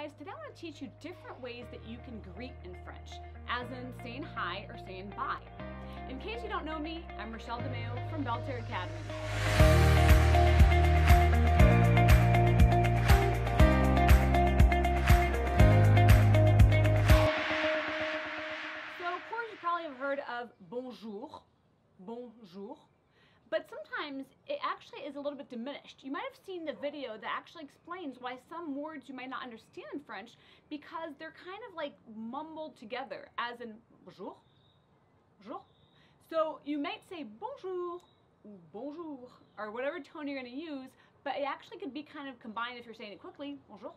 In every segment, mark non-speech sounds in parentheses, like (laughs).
guys, today I want to teach you different ways that you can greet in French, as in saying hi or saying bye. In case you don't know me, I'm Rachele DeMeo from Belle Terre Academy. So of course you probably have heard of bonjour, bonjour, but sometimes it actually is a little bit diminished. You might have seen the video that actually explains why some words you might not understand in French because they're kind of like mumbled together, as in bonjour, bonjour. So you might say bonjour, ou bonjour, or whatever tone you're going to use, but it actually could be kind of combined if you're saying it quickly, bonjour,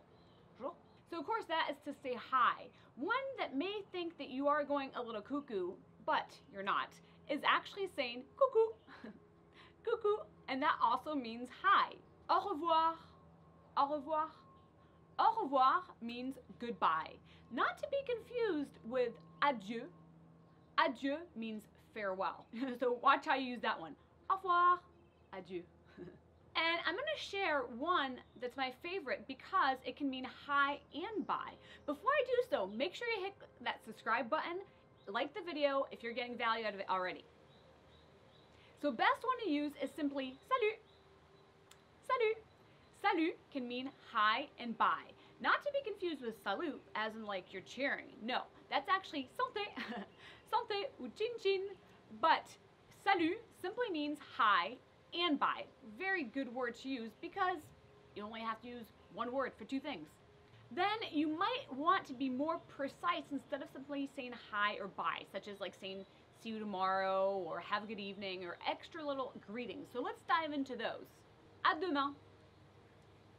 bonjour. So of course that is to say hi. One that may think that you are going a little cuckoo, but you're not, is actually saying coucou, (laughs) coucou, and that also means hi. Au revoir, au revoir. Au revoir means goodbye. Not to be confused with adieu. Adieu means farewell. (laughs) so watch how you use that one. Au revoir, adieu. (laughs) And I'm going to share one that's my favorite because it can mean hi and bye. Before I do so, make sure you hit that subscribe button, like the video if you're getting value out of it already. So best one to use is simply salut. Salut. Salut can mean hi and bye. Not to be confused with salute as in like you're cheering. No, that's actually santé. (laughs) santé ou chin chin. But salut simply means hi and bye. Very good word to use because you only have to use one word for two things. Then you might want to be more precise instead of simply saying hi or bye, such as like saying see you tomorrow or have a good evening or extra little greetings. So let's dive into those. À demain.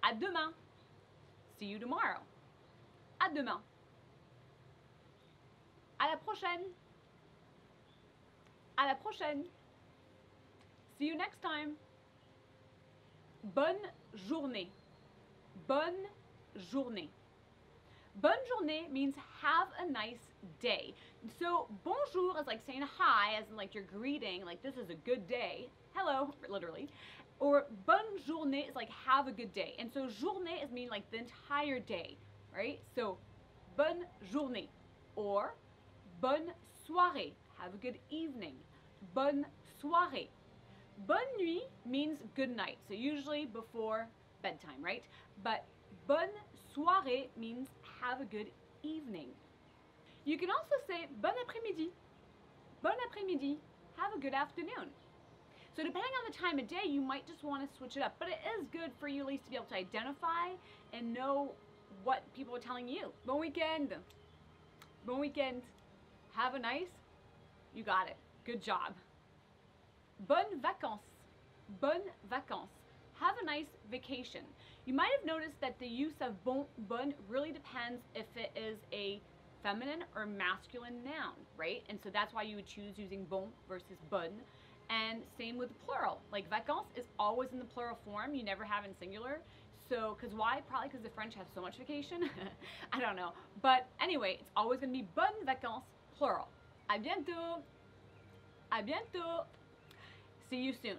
À demain. See you tomorrow. À demain. À la prochaine. À la prochaine. See you next time. Bonne journée. Bonne journée. Bonne journée means have a nice day. So bonjour is like saying hi, as in like you're greeting, like this is a good day. Hello, literally. Or bonne journée is like have a good day. And so journée is mean like the entire day, right? So bonne journée. Or bonne soirée. Have a good evening. Bonne soirée. Bonne nuit means good night. So usually before bedtime, right? But bonne soirée means have a good evening. You can also say bon après-midi. Bon après-midi. Have a good afternoon. So depending on the time of day, you might just want to switch it up. But it is good for you at least to be able to identify and know what people are telling you. Bon weekend. Bon weekend. Have a nice. You got it. Good job. Bonnes vacances. Bonnes vacances. Have a nice vacation. You might have noticed that the use of bon, bonne really depends if it is a feminine or masculine noun, right? And so that's why you would choose using bon versus bonne. And same with the plural. Like vacances is always in the plural form. You never have in singular. So, because why? Probably because the French have so much vacation. (laughs) I don't know. But anyway, it's always going to be bonnes vacances, plural. À bientôt. À bientôt. See you soon.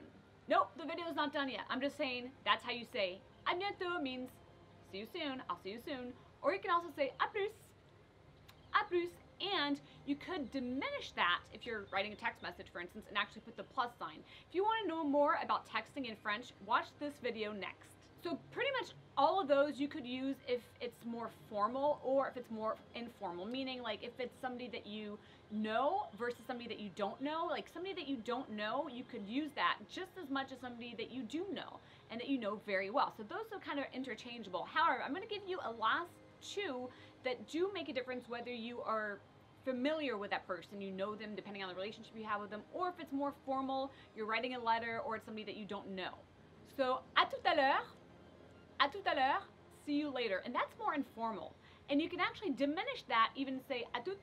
Nope, the video is not done yet. I'm just saying that's how you say bientôt means see you soon, I'll see you soon. Or you can also say à plus, à. And you could diminish that if you're writing a text message, for instance, and actually put the plus sign. If you want to know more about texting in French, watch this video next. So pretty all of those you could use if it's more formal or if it's more informal, meaning like if it's somebody that you know versus somebody that you don't know, like somebody that you don't know, you could use that just as much as somebody that you do know and that you know very well. So those are kind of interchangeable. However, I'm going to give you a last two that do make a difference whether you are familiar with that person, you know them depending on the relationship you have with them, or if it's more formal, you're writing a letter, or it's somebody that you don't know. So, à tout à l'heure, à tout à l'heure, see you later. And that's more informal. And you can actually diminish that, even say à toutes,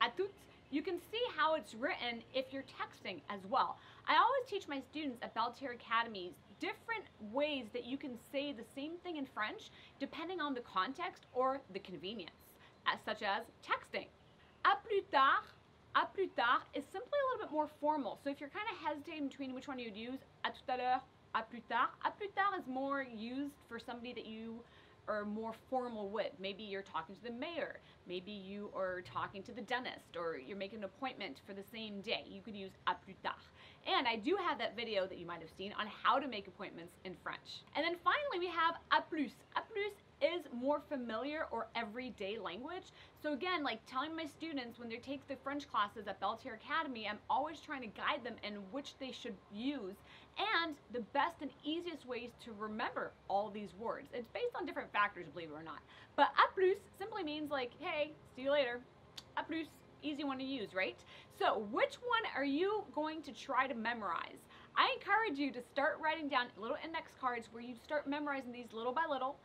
à toutes. You can see how it's written if you're texting as well. I always teach my students at Belle Terre Academies different ways that you can say the same thing in French depending on the context or the convenience, as such as texting. À plus tard, à plus tard is simply a little bit more formal. So if you're kind of hesitating between which one you'd use, à tout à l'heure, à plus tard, à plus tard is more used for somebody that you are more formal with. Maybe you're talking to the mayor, maybe you are talking to the dentist, or you're making an appointment for the same day. You could use à plus tard. And I do have that video that you might have seen on how to make appointments in French. And then finally we have à plus. À plus is more familiar or everyday language. So again, like telling my students when they take the French classes at Belle Terre Academy, I'm always trying to guide them in which they should use and the best and easiest ways to remember all these words. It's based on different factors, believe it or not. But à plus simply means like, hey, see you later. À plus, easy one to use, right? So which one are you going to try to memorize? I encourage you to start writing down little index cards where you start memorizing these little by little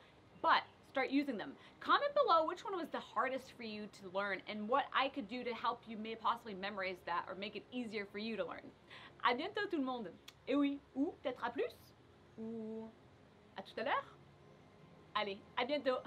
but start using them. Comment below which one was the hardest for you to learn and what I could do to help you may possibly memorize that or make it easier for you to learn. À bientôt tout le monde. Et oui, ou peut-être à plus, ou à tout à l'heure. Allez, à bientôt.